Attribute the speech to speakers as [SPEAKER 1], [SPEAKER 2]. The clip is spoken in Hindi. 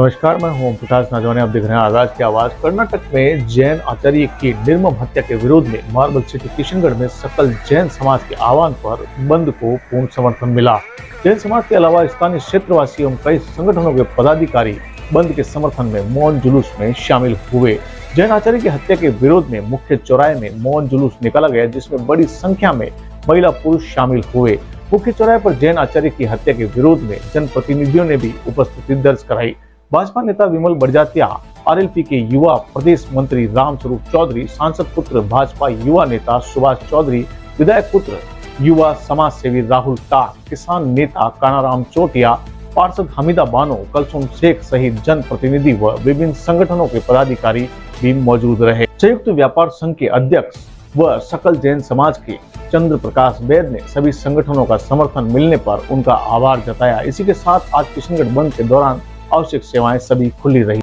[SPEAKER 1] नमस्कार, मैं हूँ प्रकाश नाजवानी। आप देख रहे हैं आगाज़ की आवाज़। कर्नाटक में जैन आचार्य की निर्मम हत्या के विरोध में मार्बल सिटी किशनगढ़ में सकल जैन समाज के आह्वान पर बंद को पूर्ण समर्थन मिला। जैन समाज के अलावा स्थानीय क्षेत्रवासी एवं कई संगठनों के पदाधिकारी बंद के समर्थन में मौन जुलूस में शामिल हुए। जैन आचार्य की हत्या के विरोध में मुख्य चौराहे में मौन जुलूस निकाला गया, जिसमें बड़ी संख्या में महिला पुरुष शामिल हुए। मुख्य चौराहे पर जैन आचार्य की हत्या के विरोध में जनप्रतिनिधियों ने भी उपस्थिति दर्ज कराई। भाजपा नेता विमल बड़जात्या, आरएलपी के युवा प्रदेश मंत्री राम स्वरूप चौधरी, सांसद पुत्र भाजपा युवा नेता सुभाष चौधरी, विधायक पुत्र युवा समाज सेवी राहुल टाक किसान नेता कानाराम चोटिया, पार्षद हमीदा बानो कलसुम शेख सहित जन प्रतिनिधि व विभिन्न संगठनों के पदाधिकारी भी मौजूद रहे। संयुक्त व्यापार संघ के अध्यक्ष व सकल जैन समाज के चंद्र प्रकाश वैद ने सभी संगठनों का समर्थन मिलने पर उनका आभार जताया। इसी के साथ आज किशनगढ़ बंद के दौरान आवश्यक सेवाएँ सभी खुली रही।